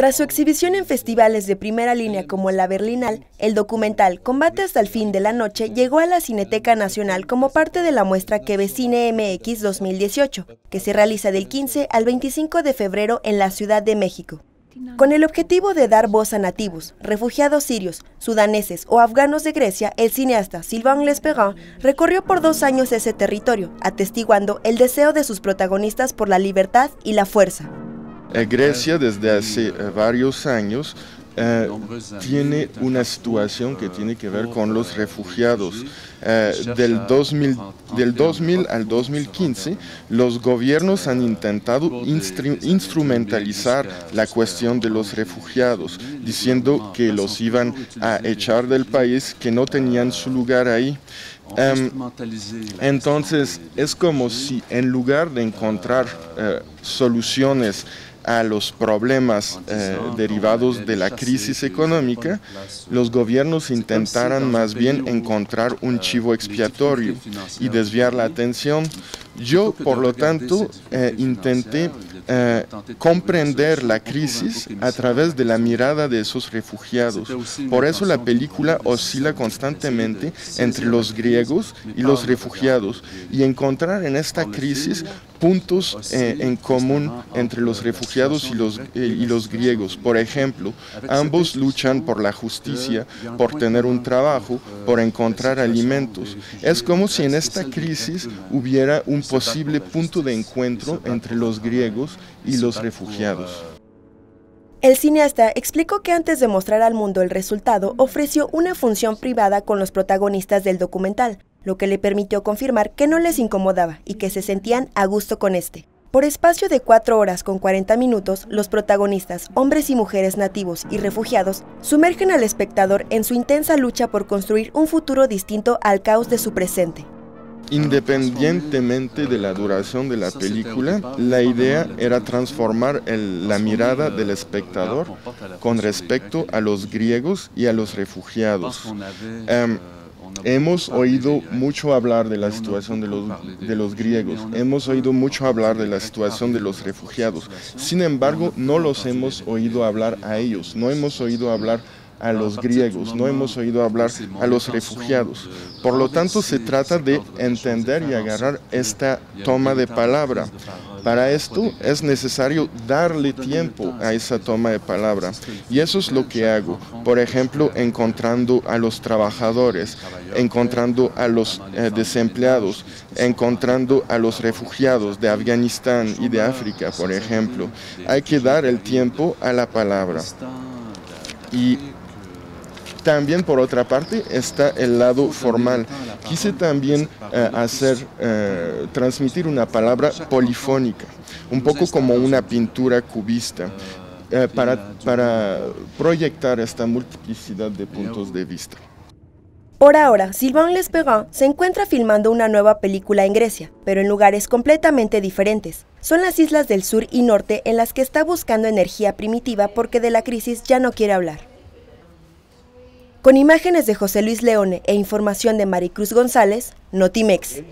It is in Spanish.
Tras su exhibición en festivales de primera línea como la Berlinal, el documental Combate hasta el fin de la noche llegó a la Cineteca Nacional como parte de la muestra que Cine MX 2018, que se realiza del 15 al 25 de febrero en la Ciudad de México. Con el objetivo de dar voz a nativos, refugiados sirios, sudaneses o afganos de Grecia, el cineasta Sylvain Lesperrin recorrió por dos años ese territorio, atestiguando el deseo de sus protagonistas por la libertad y la fuerza. Eh, Grecia desde hace eh, varios años eh, tiene una situación que tiene que ver con los refugiados. del, 2000, del 2000 al 2015, los gobiernos han intentado instrumentalizar la cuestión de los refugiados, diciendo que los iban a echar del país, que no tenían su lugar ahí. Em, entonces, es como si en lugar de encontrar soluciones a los problemas eh, derivados de la crisis económica, los gobiernos intentaran más bien encontrar un chivo expiatorio y desviar la atención. Yo, por lo tanto, eh, intenté eh, comprender la crisis a través de la mirada de esos refugiados. Por eso la película oscila constantemente entre los griegos y los refugiados y encontrar en esta crisis puntos eh, en común entre los refugiados y los, eh, y los griegos. Por ejemplo, ambos luchan por la justicia, por tener un trabajo, por encontrar alimentos. Es como si en esta crisis hubiera un posible punto de encuentro entre los griegos y los refugiados. El cineasta explicó que antes de mostrar al mundo el resultado, ofreció una función privada con los protagonistas del documental, lo que le permitió confirmar que no les incomodaba y que se sentían a gusto con este. Por espacio de 4 horas con 40 minutos, los protagonistas, hombres y mujeres nativos y refugiados, sumergen al espectador en su intensa lucha por construir un futuro distinto al caos de su presente. Independientemente de la duración de la película, la idea era transformar la mirada del espectador con respecto a los griegos y a los refugiados. Em, Hemos oído mucho hablar de la situación de los, de los griegos, hemos oído mucho hablar de la situación de los refugiados. Sin embargo, no los hemos oído hablar a ellos, no hemos oído hablar a los griegos, no hemos oído hablar a los refugiados. Por lo tanto, se trata de entender y agarrar esta toma de palabra. Para esto es necesario darle tiempo a esa toma de palabra. Y eso es lo que hago. Por ejemplo, encontrando a los trabajadores, encontrando a los eh, desempleados, encontrando a los refugiados de Afganistán y de África, por ejemplo. Hay que dar el tiempo a la palabra. Y también por otra parte está el lado formal. Quise también eh, hacer, eh, transmitir una palabra polifónica, un poco como una pintura cubista, eh, para, proyectar esta multiplicidad de puntos de vista. Por ahora, Sylvain Lesperrin se encuentra filmando una nueva película en Grecia, pero en lugares completamente diferentes. Son las islas del sur y norte en las que está buscando energía primitiva porque de la crisis ya no quiere hablar. Con imágenes de José Luis Leone e información de Maricruz González, Notimex.